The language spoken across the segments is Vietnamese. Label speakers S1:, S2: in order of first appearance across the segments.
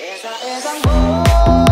S1: Esa es amor.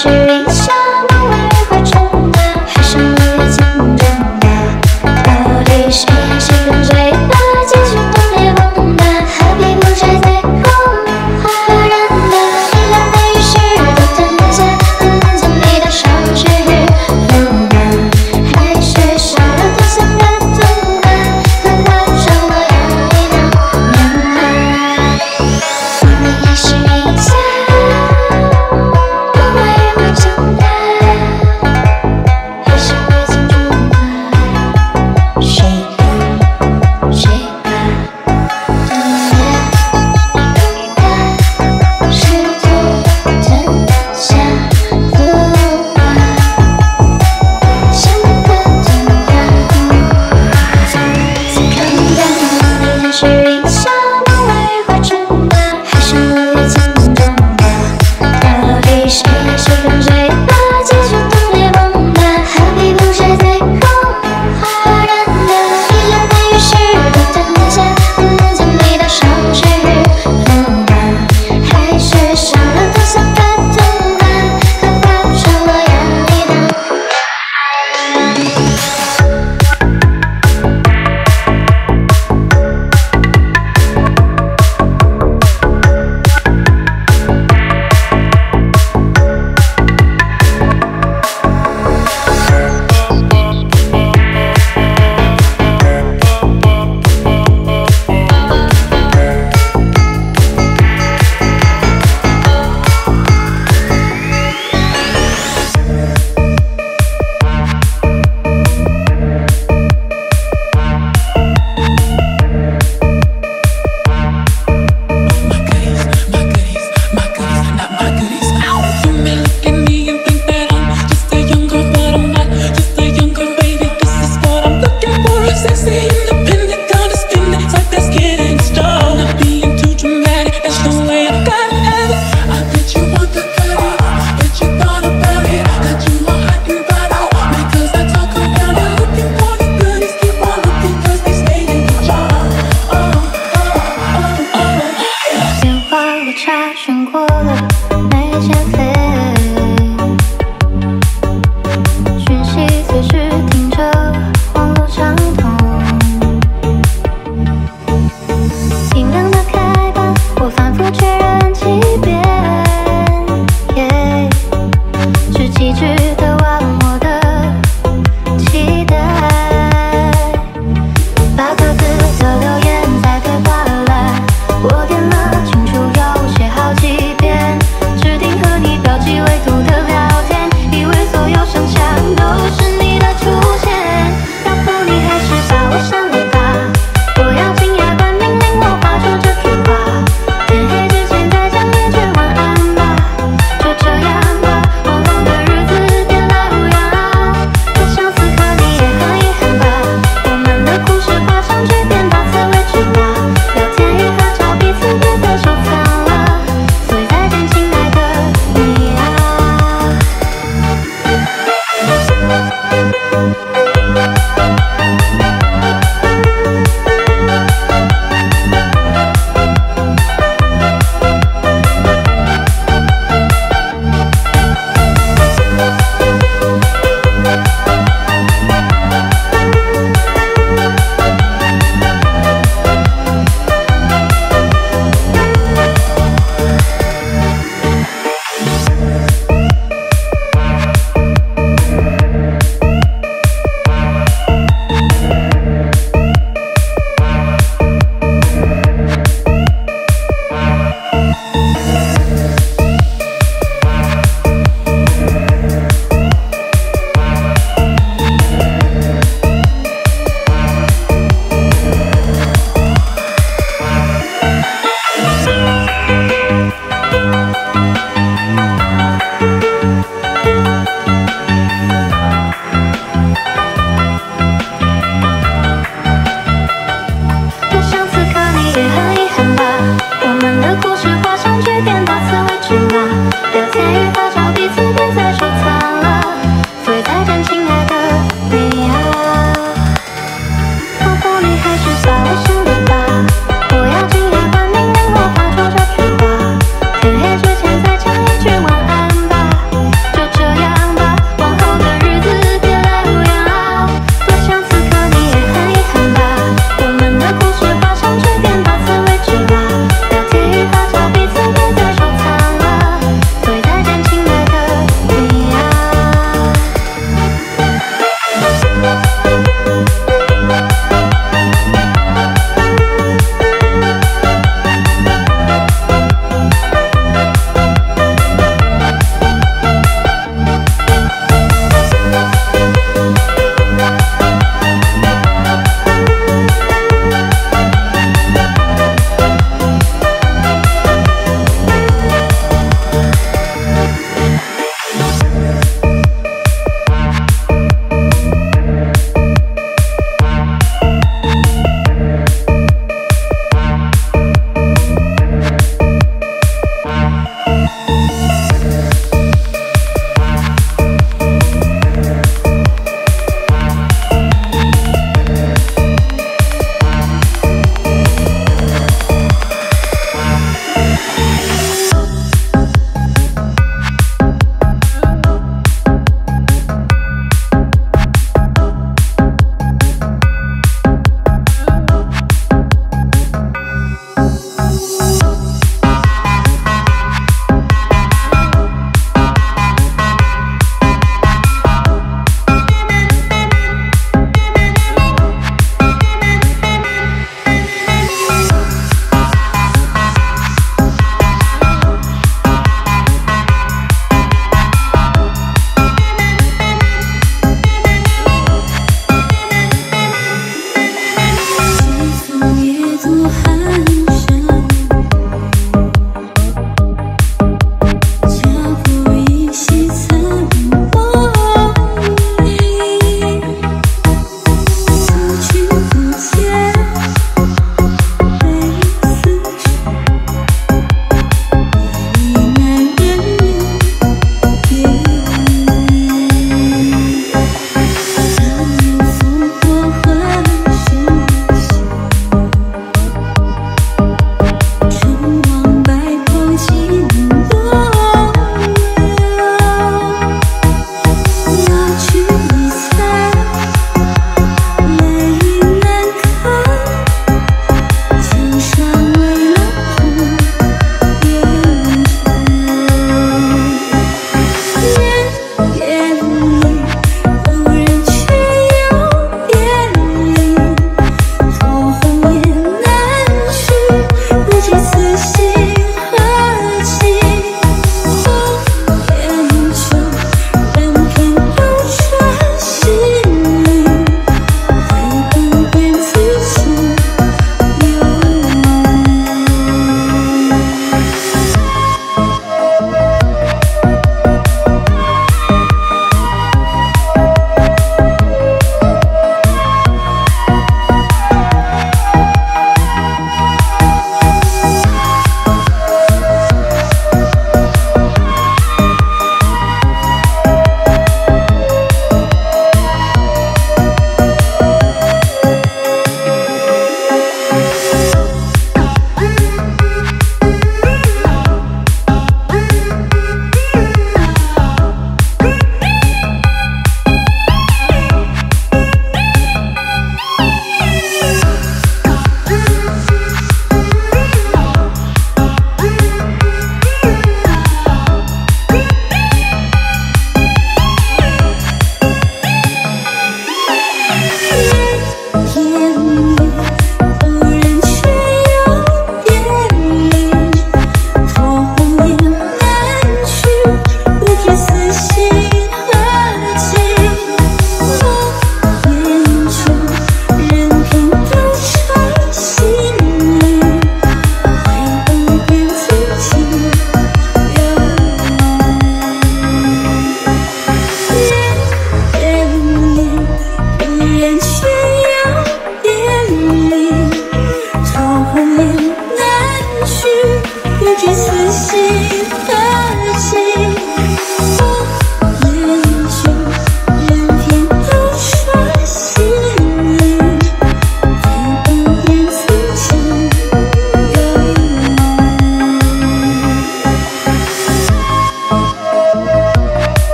S1: Should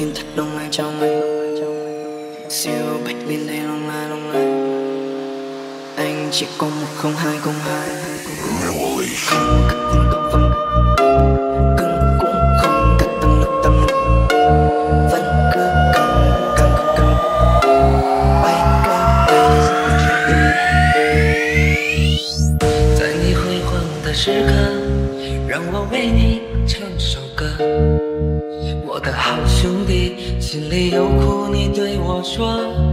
S1: tim thật đông ai trong anh siêu bạch bên đây long lai long lai anh chỉ có một không hai không hai. Không cất tiếng cậu vẫn cưng cũng không cất tăng lực tăng lực. Vẫn cứ căng căng căng. Bay qua bay
S2: 在你辉煌的时刻，让我为你唱首歌，我的好兄。心里有苦你对我说。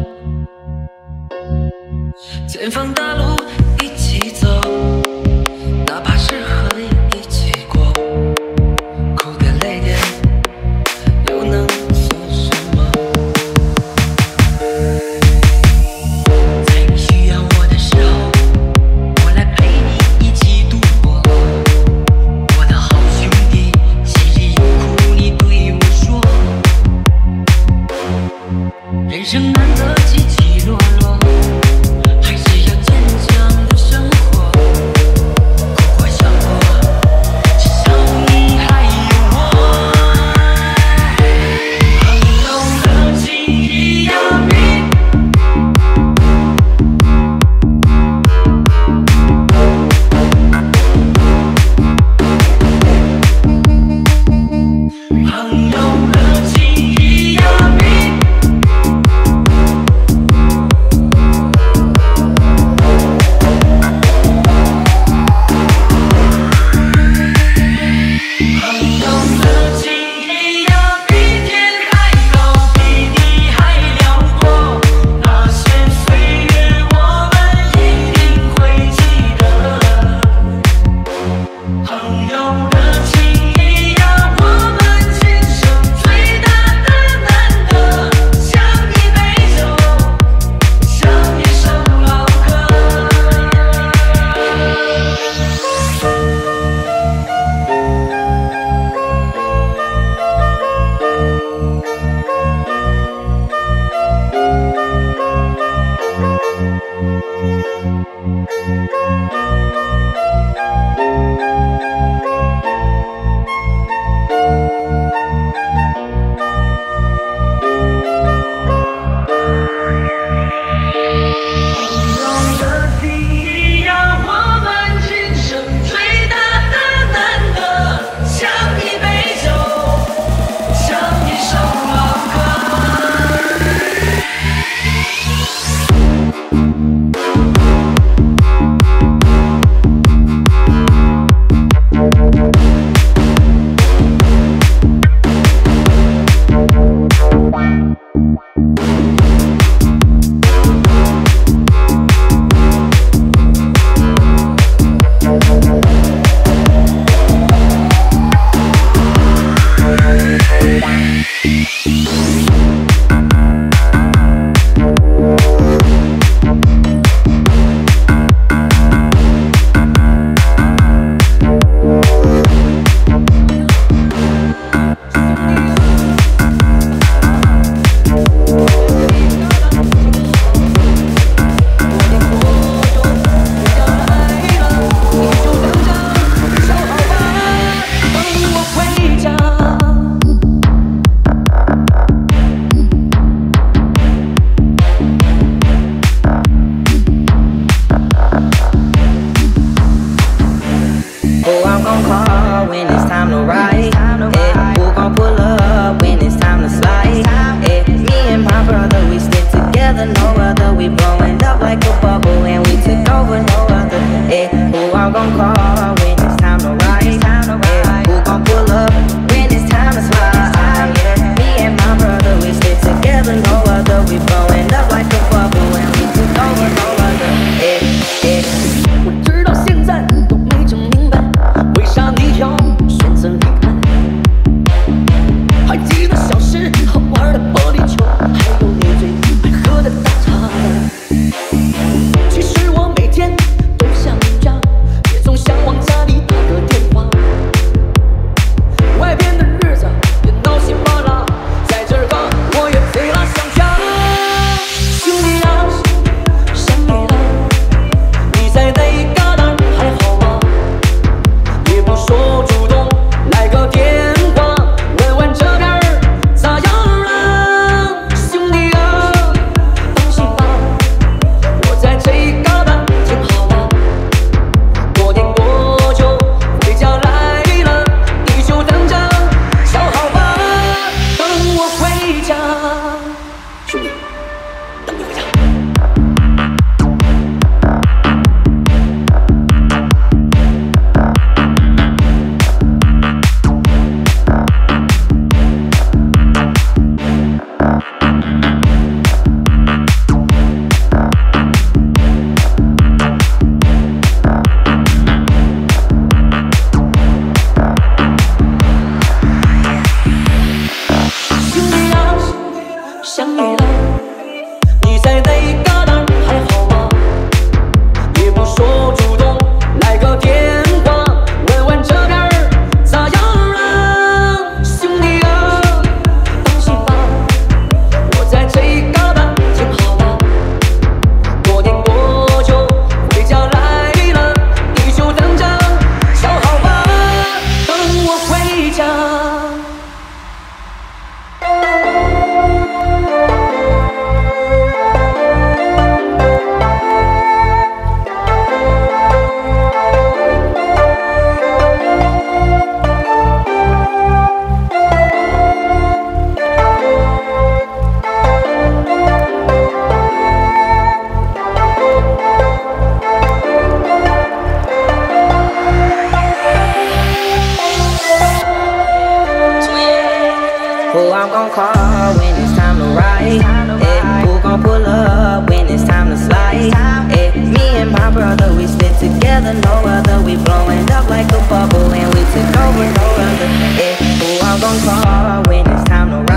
S3: who I'm gon' call when it's time to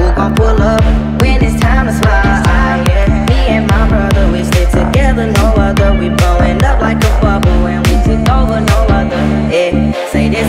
S3: who gon' pull up when it's time to me and my brother, we stick together, no other. We blowing up like a bubble, and we took over, no other. Say this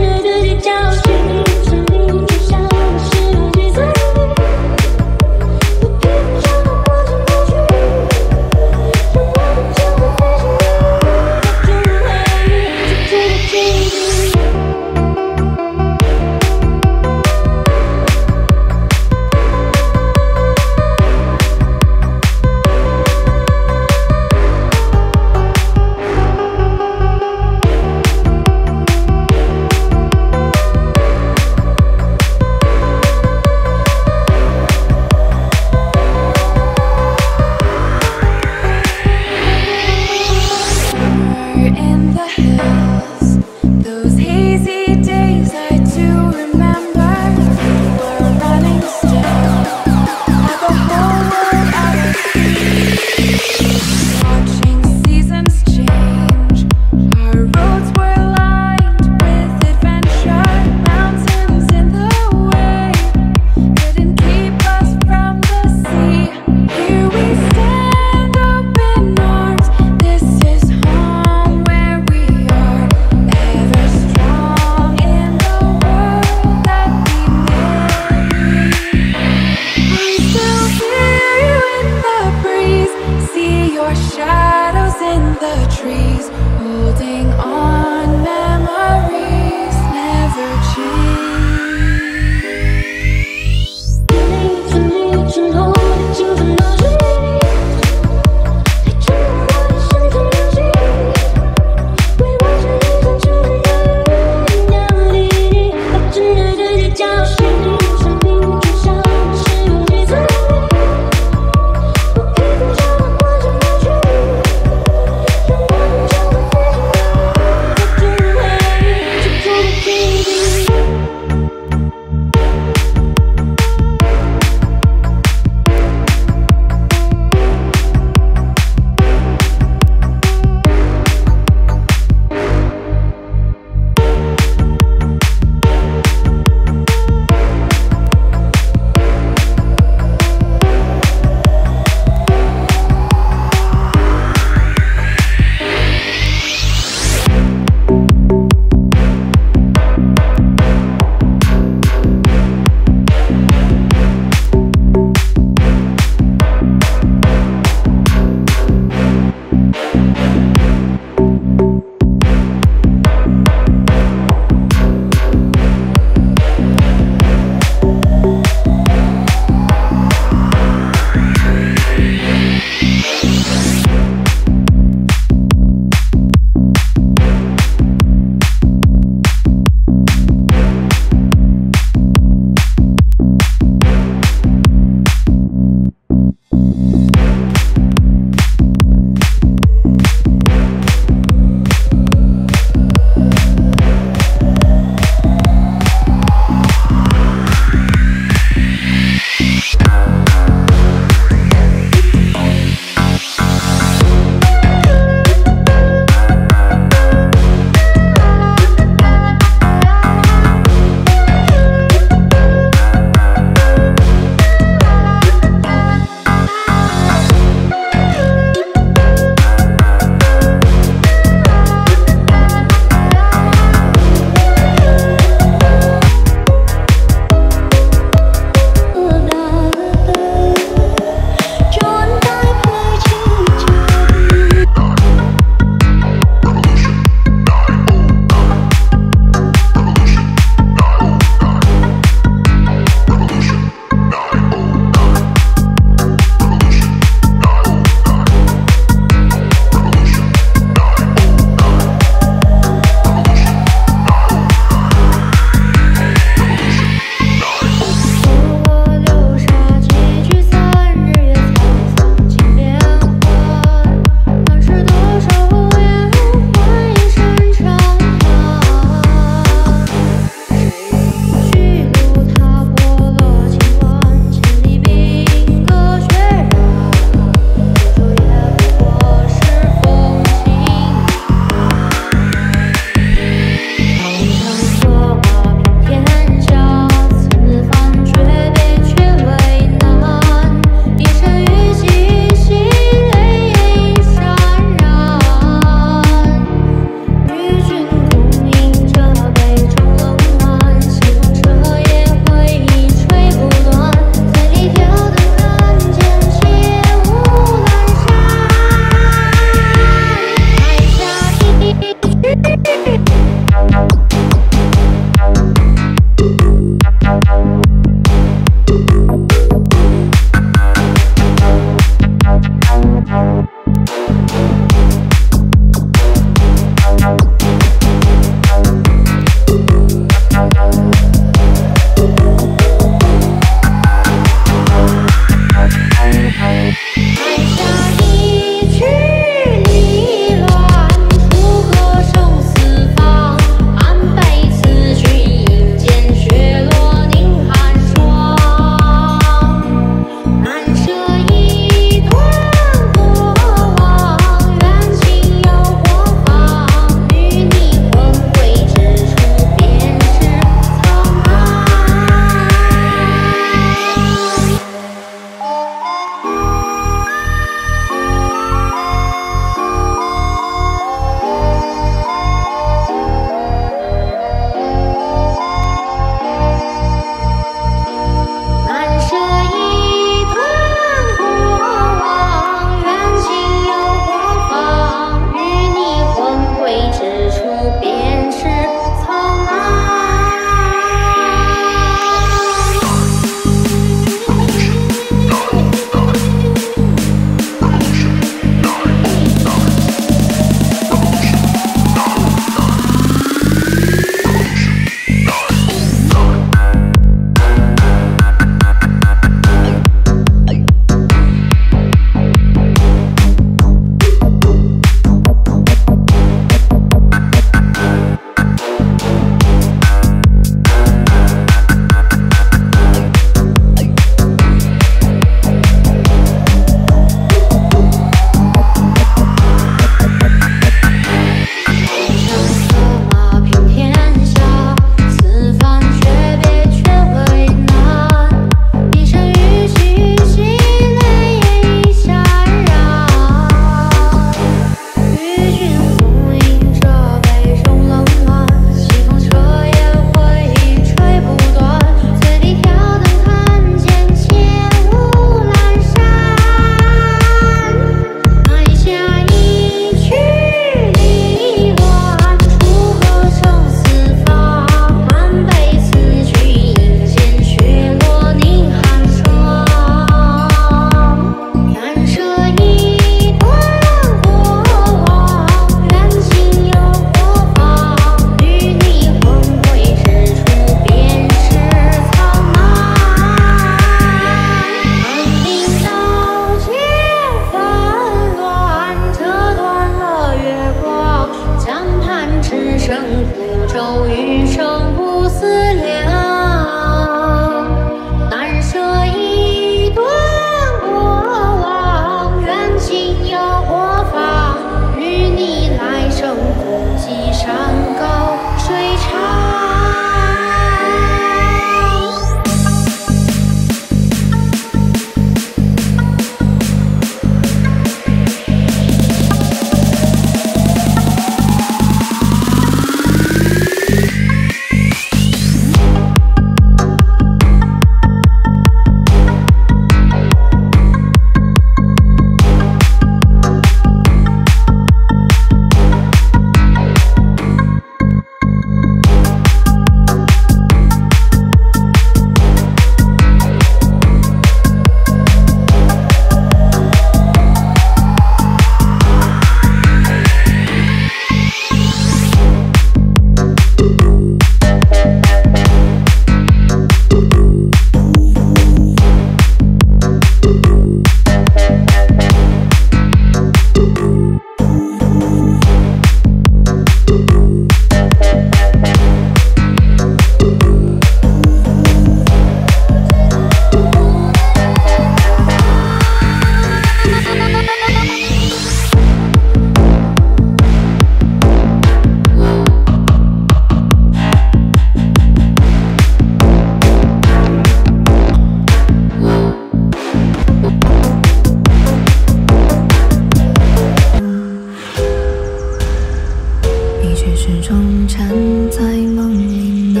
S4: 却始终站在梦里那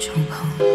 S4: 出口。